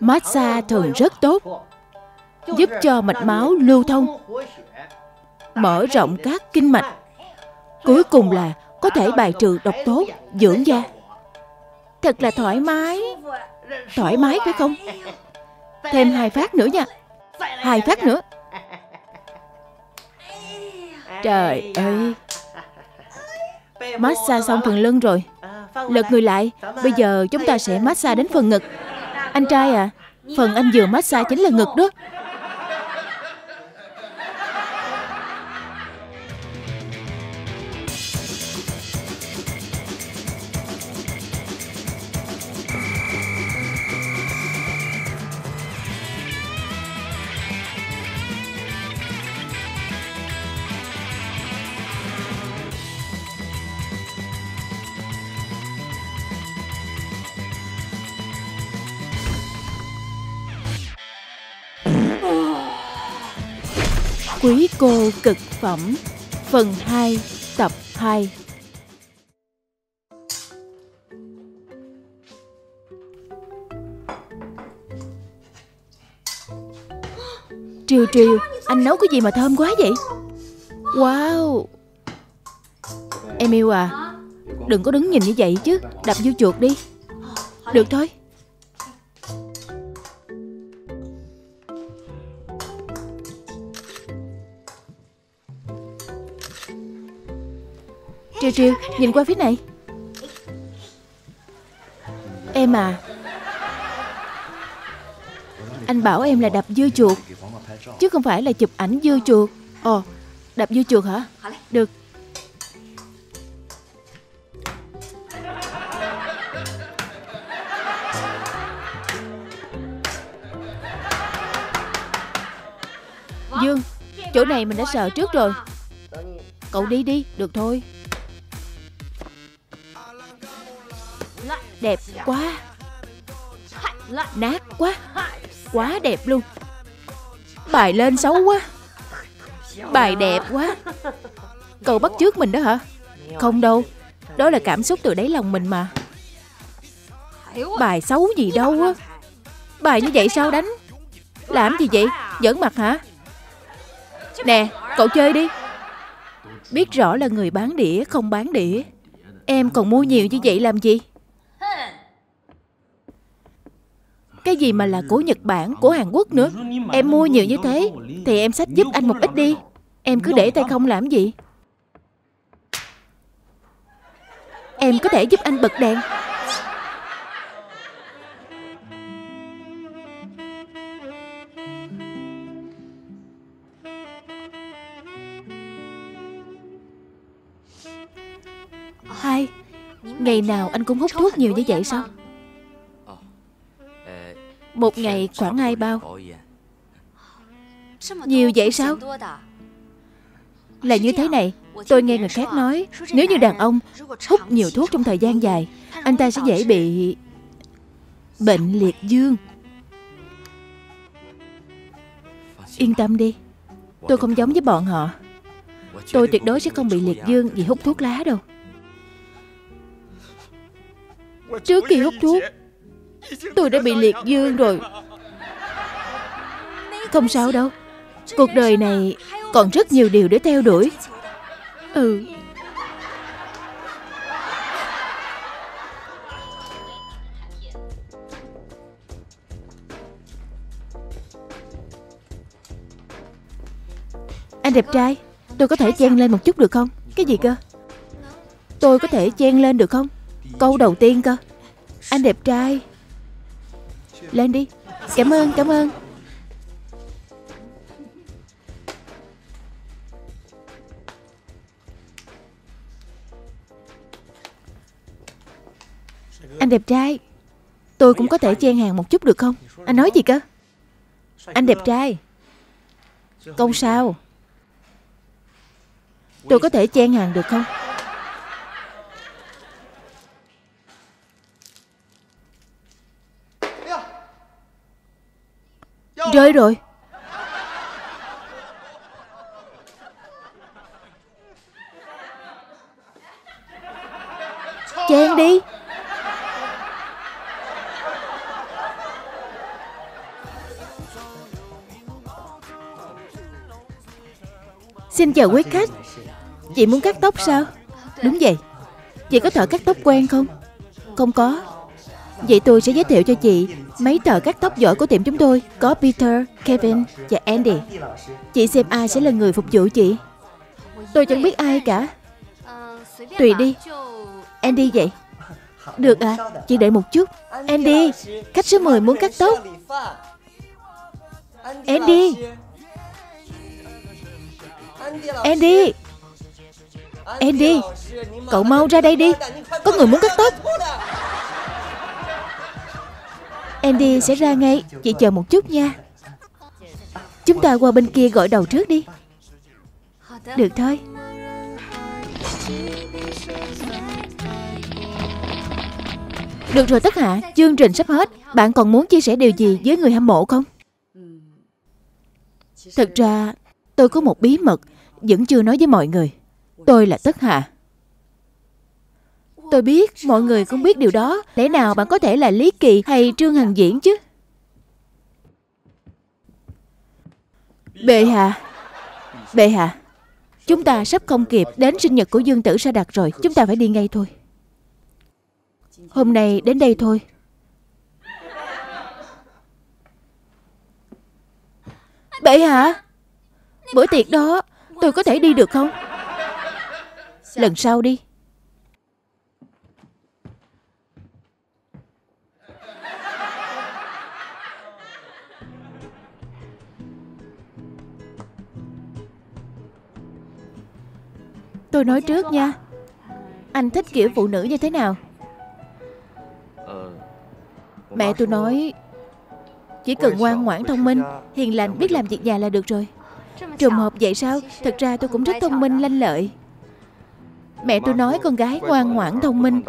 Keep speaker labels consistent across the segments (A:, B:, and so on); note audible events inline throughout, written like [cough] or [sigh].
A: Massage thường rất tốt Giúp cho mạch máu lưu thông Mở rộng các kinh mạch. Cuối cùng là có thể bài trừ độc tố, dưỡng da. Thật là thoải mái. Thoải mái phải không? Thêm hai phát nữa nha. Hai phát nữa. Trời ơi. Massage xong phần lưng rồi. Lật người lại. Bây giờ chúng ta sẽ massage đến phần ngực. Anh trai à Phần anh vừa massage chính là ngực đó. Quý cô cực phẩm, Phần 2 tập 2 Triều Triều, Anh nấu cái gì mà thơm quá vậy? Wow! Em yêu à Đừng có đứng nhìn như vậy chứ, Đập vô chuột đi. Được thôi. Triều Triều, Nhìn qua phía này. Em à. Anh bảo em là đập dưa chuột, Chứ không phải là chụp ảnh dưa chuột. Ồ Đập dưa chuột hả? Được. Dương, Chỗ này mình đã sợ trước rồi. Cậu đi đi, Được thôi. Đẹp quá. Nát quá. Quá đẹp luôn. Bài lên xấu quá. Bài đẹp quá. Cậu bắt trước mình đó hả? Không đâu. Đó là cảm xúc từ đáy lòng mình mà. Bài xấu gì đâu á. Bài như vậy sao đánh? Làm gì vậy? Giỡn mặt hả? Nè, cậu chơi đi. Biết rõ là người bán đĩa, không bán đĩa. Em còn mua nhiều như vậy làm gì? Cái gì mà là của Nhật Bản, của Hàn Quốc nữa? Em mua nhiều như thế Thì em sách giúp anh một ít đi. Em cứ để tay không làm gì. Em có thể giúp anh bật đèn. Hai Ngày nào anh cũng hút thuốc nhiều như vậy sao? Một ngày khoảng hai bao? Nhiều vậy sao? Là như thế này, Tôi nghe người khác nói, Nếu như đàn ông hút nhiều thuốc trong thời gian dài, Anh ta sẽ dễ bị Bệnh liệt dương. Yên tâm đi, Tôi không giống với bọn họ. Tôi tuyệt đối sẽ không bị liệt dương vì hút thuốc lá đâu. Trước khi hút thuốc Tôi đã bị liệt dương rồi. Không sao đâu. Cuộc đời này còn rất nhiều điều để theo đuổi. Ừ. Anh đẹp trai, Tôi có thể chen lên một chút được không? Cái gì cơ? Tôi có thể chen lên được không? Câu đầu tiên cơ. Anh đẹp trai. Lên đi. Cảm ơn cảm ơn. Anh đẹp trai, Tôi cũng có thể chen hàng một chút được không? Anh nói gì cơ? Anh đẹp trai. Câu sao. Tôi có thể chen hàng được không? Rơi rồi. Chèn đi. Xin chào quý khách. Chị muốn cắt tóc sao? Đúng vậy. Chị có thợ cắt tóc quen không? Không có. Vậy tôi sẽ giới thiệu cho chị Mấy tờ cắt tóc giỏi của tiệm chúng tôi Có Peter, Kevin và Andy. Chị xem ai sẽ là người phục vụ chị. Tôi chẳng biết ai cả. Tùy đi. Andy vậy. Được à Chị đợi một chút. Andy Khách số 10 muốn cắt tóc. Andy. Andy. Andy Cậu mau ra đây đi. Có người muốn cắt tóc. Andy sẽ ra ngay. Chị chờ một chút nha. Chúng ta qua bên kia gọi đầu trước đi. Được thôi. Được rồi tất hạ, Chương trình sắp hết. Bạn còn muốn chia sẻ điều gì với người hâm mộ không? Thật ra, Tôi có một bí mật Vẫn chưa nói với mọi người. Tôi là Tất Hà Tôi biết, mọi người cũng biết điều đó. Lẽ nào bạn có thể là Lý Kỳ hay Trương Hằng Diễn chứ? Bệ hạ. Bệ hạ. Chúng ta sắp không kịp đến sinh nhật của Dương Tử Sa Đạt rồi. Chúng ta phải đi ngay thôi. Hôm nay đến đây thôi. Bệ hạ. Bữa tiệc đó, Tôi có thể đi được không? Lần sau đi. Tôi nói trước nha. Anh thích kiểu phụ nữ như thế nào? Mẹ tôi nói, Chỉ cần ngoan ngoãn thông minh, Hiền lành, biết làm việc nhà là được rồi. Trùng hợp vậy sao? Thật ra tôi cũng rất thông minh, lanh lợi. Mẹ tôi nói con gái ngoan ngoãn, thông minh,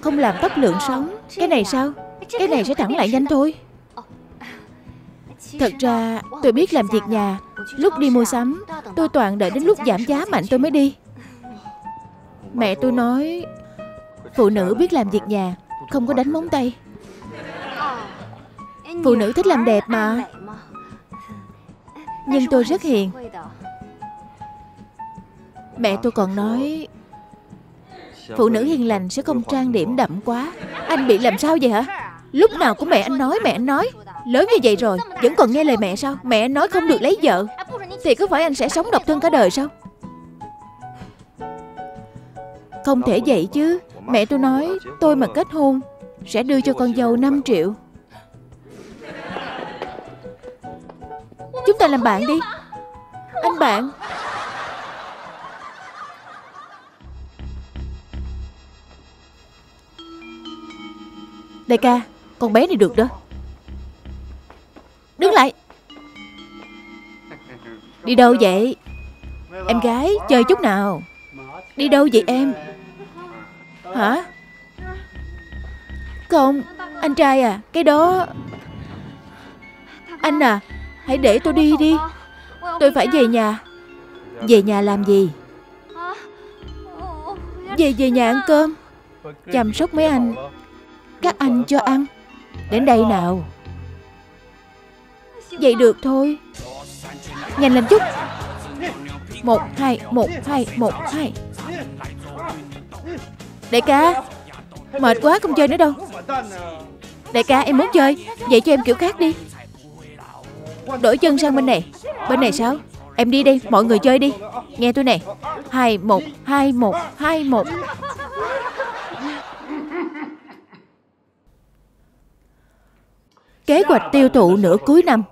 A: Không làm tóc lượng sống Cái này sao? Cái này sẽ thẳng lại nhanh thôi. Thật ra, tôi biết làm việc nhà, Lúc đi mua sắm, Tôi toàn đợi đến lúc giảm giá mạnh tôi mới đi. Mẹ tôi nói, Phụ nữ biết làm việc nhà, Không có đánh móng tay. Phụ nữ thích làm đẹp mà. Nhưng tôi rất hiền. Mẹ tôi còn nói, Phụ nữ hiền lành sẽ không trang điểm đậm quá. Anh bị làm sao vậy hả? Lúc nào của mẹ anh nói, mẹ anh nói. Lớn như vậy rồi, Vẫn còn nghe lời mẹ sao? Mẹ nói không được lấy vợ. Thì có phải anh sẽ sống độc thân cả đời sao? Không thể vậy chứ. Mẹ tôi nói, tôi mà kết hôn, Sẽ đưa cho con dâu 5 triệu. Chúng ta làm bạn đi. Anh bạn. Đại ca, Con bé này được đó. Đứng lại. Đi đâu vậy? Em gái, chơi chút nào. Đi đâu vậy em? Hả? Không, Anh trai à Cái đó. Anh à Hãy để tôi đi đi. Tôi phải về nhà. Về nhà làm gì? Về về nhà ăn cơm. Chăm sóc mấy anh. Các anh cho ăn. Đến đây nào. Vậy được thôi. Nhanh lên chút. Một, hai Một hai Một, hai. Đại ca, Mệt quá không chơi nữa đâu. Đại ca, em muốn chơi. Vậy cho em kiểu khác đi. Đổi chân sang bên này. Bên này sao? Em đi đi, Mọi người chơi đi. Nghe tôi nè. Hai, một Hai một Hai, một. Kế hoạch tiêu thụ nửa cuối năm.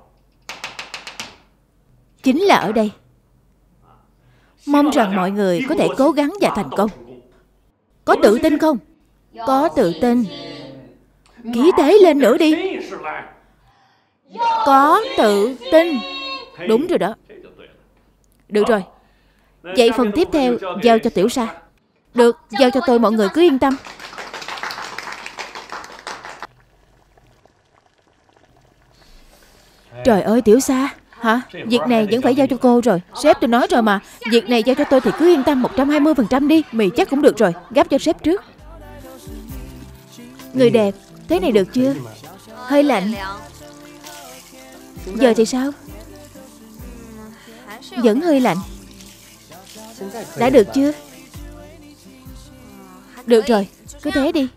A: Chính là ở đây. Mong rằng mọi người có thể cố gắng và thành công. Có tự tin không? Có tự tin. Khí thế lên nữa đi. Có tự tin. Đúng rồi đó. Được rồi. Vậy phần tiếp theo giao cho Tiểu Sa. Được, giao cho tôi mọi người cứ yên tâm. Trời ơi Tiểu Sa Hả? Việc này vẫn phải giao cho cô rồi. Sếp tôi nói rồi mà. Việc này giao cho tôi thì cứ yên tâm 120% đi. Mì chắc cũng được rồi. Gắp cho sếp trước. Người đẹp Thế này được chưa? Hơi lạnh. Giờ thì sao? Vẫn hơi lạnh. Đã được chưa? Được rồi. Cứ thế đi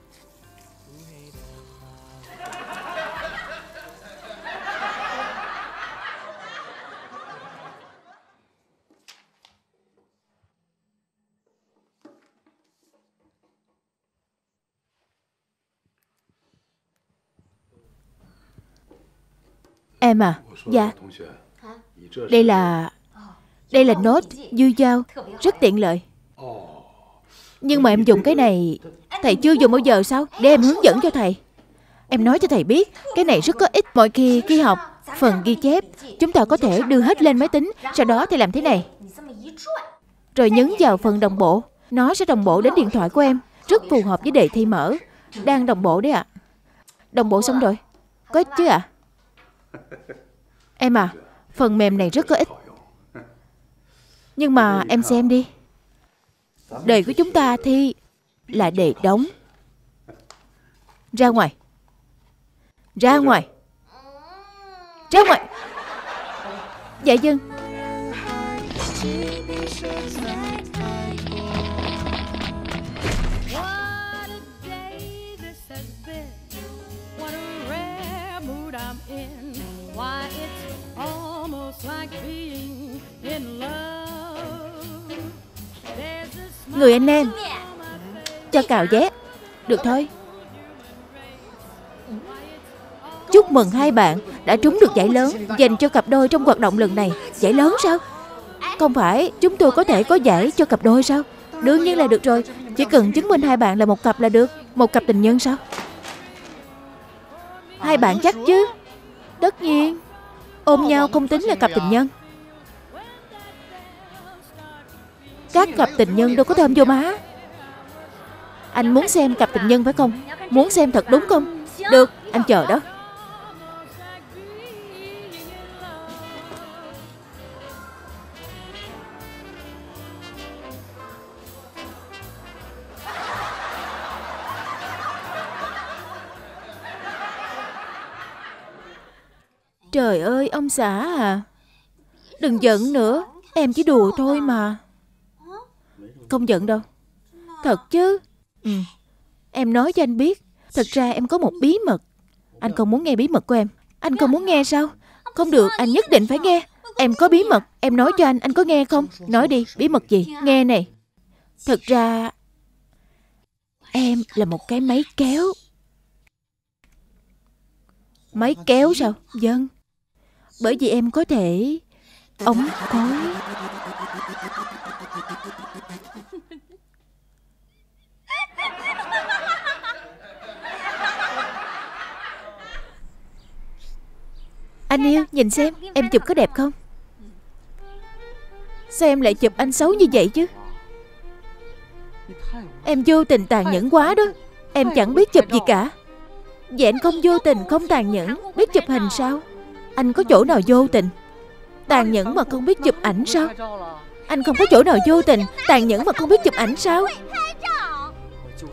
A: Em à? Dạ. Đây là Đây là nốt dư giao Rất tiện lợi. Nhưng mà em dùng cái này, Thầy chưa dùng bao giờ sao? Để em hướng dẫn cho thầy. Em nói cho thầy biết, Cái này rất có ích. Mọi khi khi học, Phần ghi chép, Chúng ta có thể đưa hết lên máy tính, Sau đó thì làm thế này. Rồi nhấn vào phần đồng bộ. Nó sẽ đồng bộ đến điện thoại của em, Rất phù hợp với đề thi mở. Đang đồng bộ đấy ạ. Đồng bộ xong rồi. Có ích chứ ạ. [laughs] Em à Phần mềm này rất có ích. Nhưng mà em xem đi. Đề của chúng ta thi Là đề đóng. Ra ngoài. Ra ngoài. Ra ngoài. Dạ dân Người anh em. Cho cào vé Được thôi Chúc mừng hai bạn đã trúng được giải lớn, dành cho cặp đôi trong hoạt động lần này. Giải lớn sao? Không phải, chúng tôi có thể có giải cho cặp đôi sao? Đương nhiên là được rồi. Chỉ cần chứng minh hai bạn là một cặp là được. Một cặp tình nhân sao? Hai bạn chắc chứ? Tất nhiên. Ôm nhau không tính là cặp tình nhân. Các cặp tình nhân đâu có thơm vô má. Anh muốn xem cặp tình nhân phải không? Muốn xem thật đúng không? Được, anh chờ đó. Trời ơi, ông xã à. Đừng giận nữa, em chỉ đùa thôi mà. Không giận đâu. Thật chứ. Ừ. Em nói cho anh biết, thật ra em có một bí mật. Anh không muốn nghe bí mật của em. Anh không muốn nghe sao? Không được, anh nhất định phải nghe. Em có bí mật, em nói cho anh, anh có nghe không? Nói đi, bí mật gì? Nghe này. Thật ra, em là một cái máy kéo. Máy kéo sao? Dân Bởi vì em có thể ống khói. Anh yêu, nhìn xem, em chụp có đẹp không? Sao em lại chụp anh xấu như vậy chứ? Em vô tình tàn nhẫn quá đó Em chẳng biết chụp gì cả Vậy anh không vô tình, không tàn nhẫn Biết chụp hình sao? Anh có chỗ nào vô tình Tàn nhẫn mà không biết chụp ảnh sao Anh không có chỗ nào vô tình Tàn nhẫn mà không biết chụp ảnh sao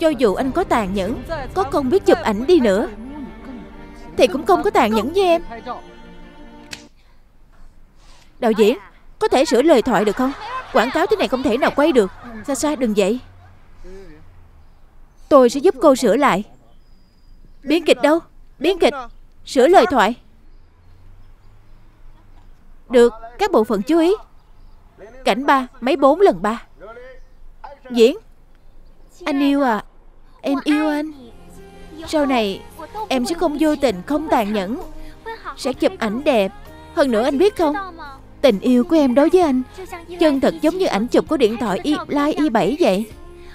A: Cho dù anh có tàn nhẫn Có không biết chụp ảnh đi nữa Thì cũng không có tàn nhẫn với em Đạo diễn, Có thể sửa lời thoại được không? Quảng cáo thế này không thể nào quay được. Xa xa đừng vậy. Tôi sẽ giúp cô sửa lại. Biến kịch đâu? Biến kịch. Sửa lời thoại. Được, Các bộ phận chú ý. Cảnh ba Mấy bốn lần ba. Diễn. Anh yêu à? Em yêu anh. Sau này, Em sẽ không vô tình Không tàn nhẫn. Sẽ chụp ảnh đẹp. Hơn nữa anh biết không? Tình yêu của em đối với anh Chân thật giống như ảnh chụp của điện thoại y, Like i7 vậy.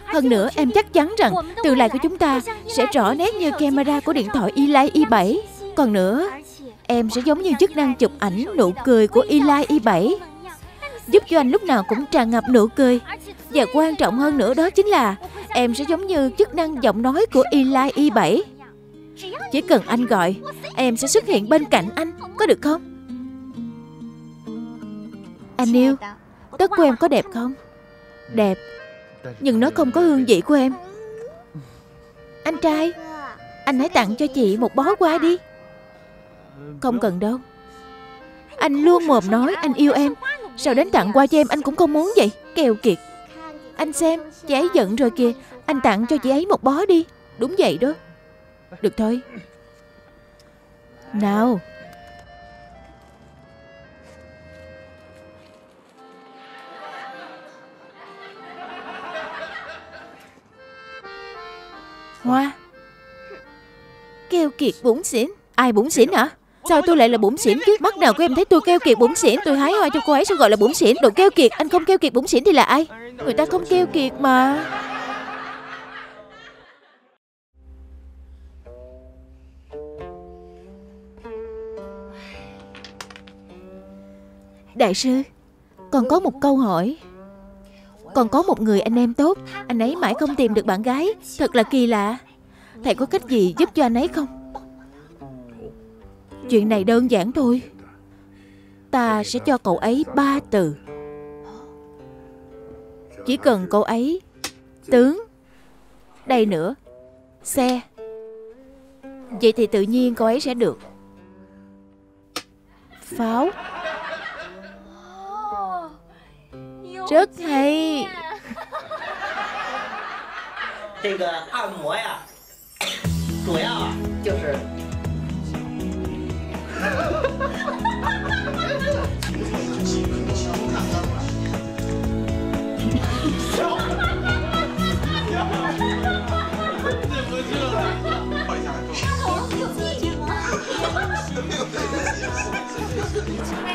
A: Hơn nữa em chắc chắn rằng Tương lai của chúng ta sẽ rõ nét như camera của điện thoại Eli i7 Còn nữa Em sẽ giống như chức năng chụp ảnh nụ cười của Eli i7 Giúp cho anh lúc nào cũng tràn ngập nụ cười. Và quan trọng hơn nữa đó chính là Em sẽ giống như chức năng giọng nói của Eli i7 Chỉ cần anh gọi Em sẽ xuất hiện. bên cạnh anh Có được không? Anh yêu Tất của em có đẹp không? Đẹp, Nhưng nó không có hương vị của em. Anh trai, Anh hãy tặng cho chị một bó hoa đi. Không cần đâu. Anh luôn mồm nói anh yêu em. Sao đến tặng hoa cho em anh cũng không muốn vậy? Kèo kiệt. Anh xem, chị ấy giận rồi kìa. Anh tặng cho chị ấy một bó đi. Đúng vậy đó. Được thôi. Nào. Hoa. Keo kiệt bụng xỉn. Ai bụng xỉn hả? Sao tôi lại là bụng xỉn chứ? Mắt nào của em thấy tôi keo kiệt bụng xỉn? Tôi hái hoa cho cô ấy sao gọi là bụng xỉn? Đồ keo kiệt, Anh không keo kiệt bụng xỉn thì là ai? Người ta không keo kiệt mà. Đại sư, Còn có một câu hỏi. Còn có một người anh em tốt. Anh ấy mãi không tìm được bạn gái. Thật là kỳ lạ. Thầy có cách gì giúp cho anh ấy không? Chuyện này đơn giản thôi. Ta sẽ cho cậu ấy ba từ. Chỉ cần cậu ấy Tướng. Đây nữa. Xe. Vậy thì tự nhiên cậu ấy sẽ được. Pháo. 这可。
B: 这个按摩呀，[coughs] 主要啊就是。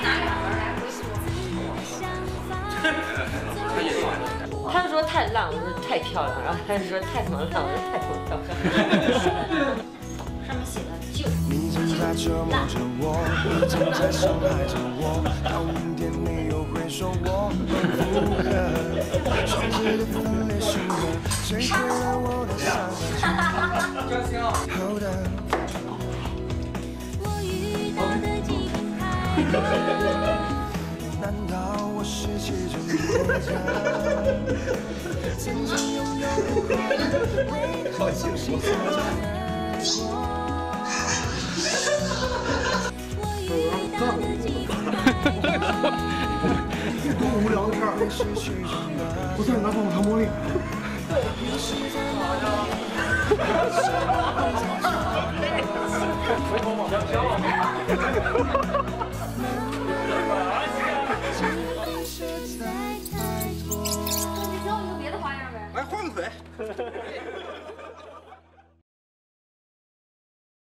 B: 拿两盒来。[laughs]
C: 他说太烂，我说太漂亮，然后他就说太他妈烂，我说太他妈漂亮。
D: 上面写的就
E: 你正在折磨着我，你正在伤害难 [laughs] 道我失去这么多曾经拥有过为何是过
D: 我以到
F: 你拿棒
E: 去什
D: 你哈哈
F: 哈哈哈 pompe?